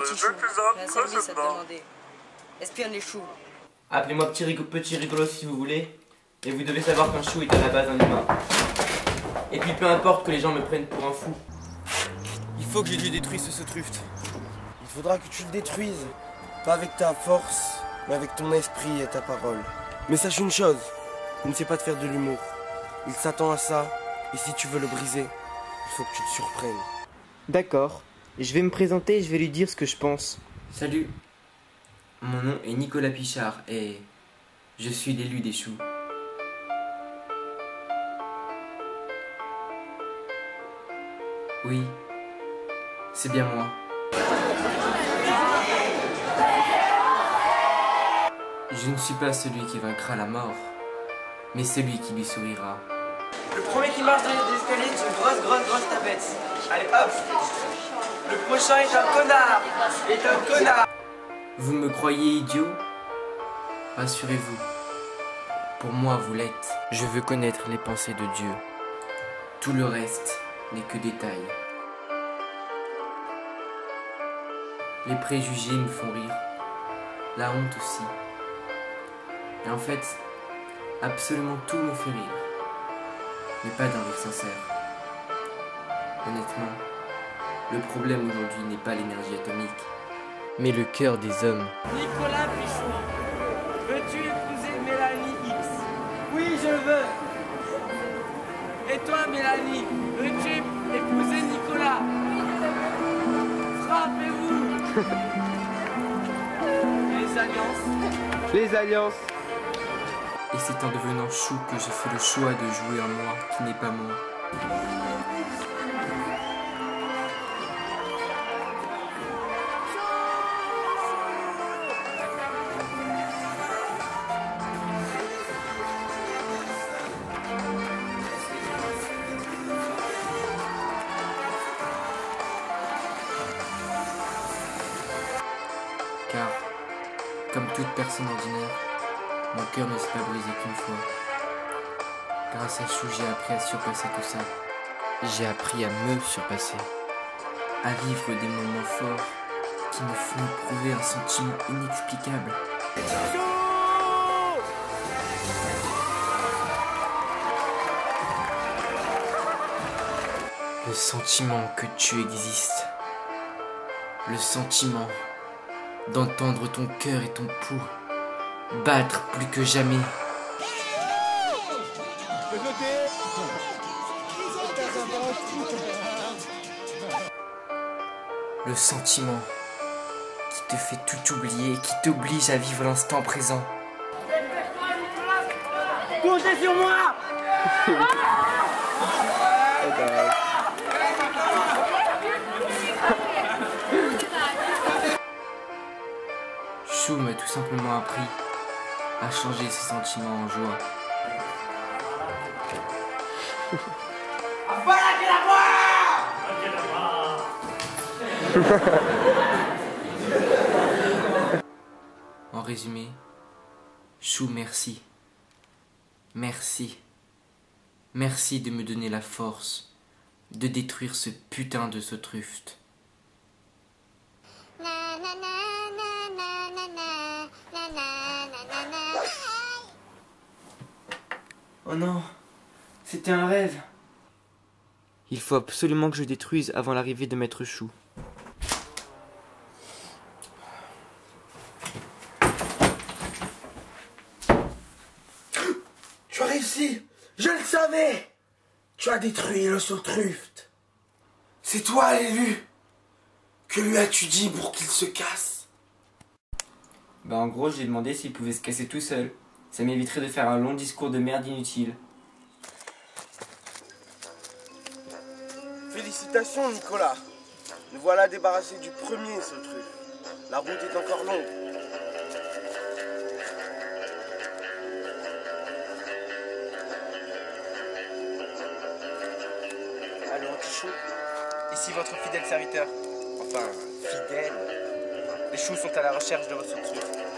petit chou. J'ai un service à te demander. Espionne les choux. Appelez-moi petit, rigo- petit rigolo si vous voulez. Et vous devez savoir qu'un chou est à la base un humain. Et puis peu importe que les gens me prennent pour un fou. Il faut que je lui détruise ce truft. Il faudra que tu le détruises. Pas avec ta force, mais avec ton esprit et ta parole. Mais sache une chose, il ne sait pas te faire de l'humour. Il s'attend à ça, et si tu veux le briser, il faut que tu le surprennes. D'accord. Je vais me présenter et je vais lui dire ce que je pense. Salut. Mon nom est Nicolas Pichard et je suis l'élu des choux. Oui, c'est bien moi. Je ne suis pas celui qui vaincra la mort, mais celui qui lui sourira. Le premier qui marche dans les escaliers est une grosse, grosse, grosse tapette. Allez, hop Le prochain est un connard Est un connard Vous me croyez idiot? Rassurez-vous. Pour moi, vous l'êtes. Je veux connaître les pensées de Dieu. Tout le reste n'est que détail. Les préjugés me font rire. La honte aussi. Et en fait, absolument tout me fait rire. Mais pas d'un rire sincère. Honnêtement, le problème aujourd'hui n'est pas l'énergie atomique, mais le cœur des hommes. Nicolas Pichon, veux-tu épouser Mélanie X? Oui, je le veux. Et toi, Mélanie, veux-tu épouser Nicolas? Frappez-vous. Les alliances. Les alliances Et c'est en devenant chou que j'ai fait le choix de jouer un moi qui n'est pas moi. Car, comme toute personne ordinaire, mon cœur ne s'est pas brisé qu'une fois. Grâce à Chou, j'ai appris à surpasser tout ça. J'ai appris à me surpasser. À vivre des moments forts qui me font éprouver un sentiment inexplicable. Le sentiment que tu existes. Le sentiment d'entendre ton cœur et ton pouls battre plus que jamais. Le sentiment qui te fait tout oublier, qui t'oblige à vivre l'instant présent. Comptez sur moi Chou m'a tout simplement appris à changer ses sentiments en joie. En résumé, Chou, merci. Merci. Merci de me donner la force de détruire ce putain de ce truft. Oh non, c'était un rêve. Il faut absolument que je détruise avant l'arrivée de Maître Chou. Tu as réussi Je le savais Tu as détruit le Sautruft. C'est toi l'élu Que lui as-tu dit pour qu'il se casse? Bah en gros, j'ai demandé s'il pouvait se casser tout seul. Ça m'éviterait de faire un long discours de merde inutile. Félicitations Nicolas Nous voilà débarrassés du premier Sautruft. La route est encore longue. Allô, Antichou? Ici votre fidèle serviteur. Enfin, fidèle. Les choux sont à la recherche de votre truc.